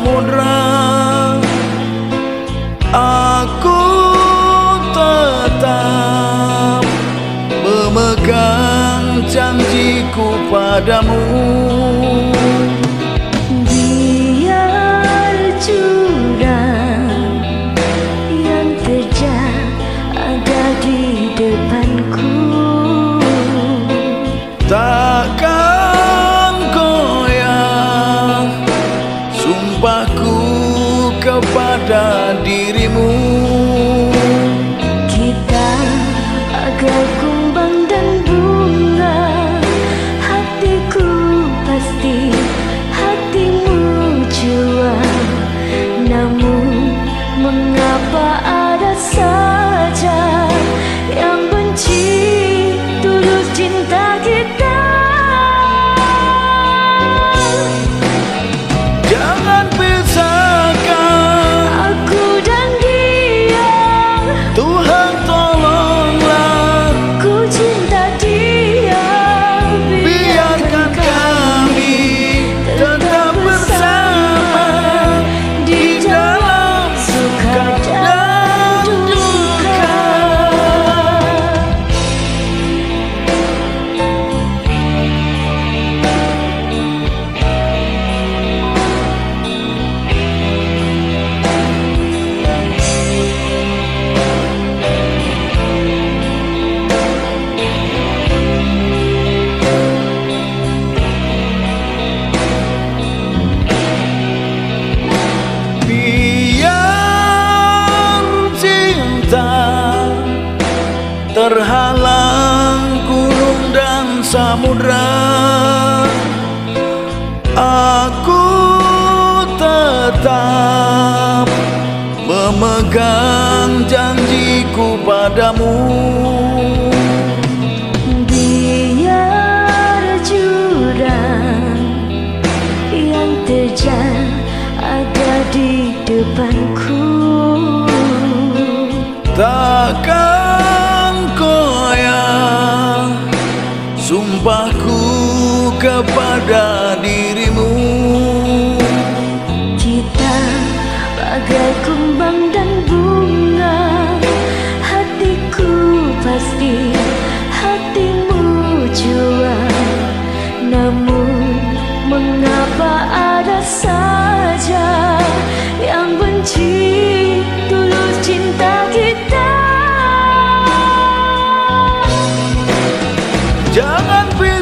samudra Aku tetap memegang janjiku padamu. Sumpahku kepada dirimu. Kita agak kumbang dan bunga Hatiku pasti hatimu jua Namun mengapa ada saja Yang benci tulus cinta kita cinta terhalang gunung dan samudra. Aku tetap memegang janjiku padamu. Biar jurang yang terjal ada di depanku Takkan goyah Sumpahku kepada dirimu. Kita bagai kumbang and breathe.